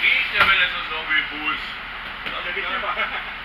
geht ja wenigstens noch wie Fuß. Der riecht.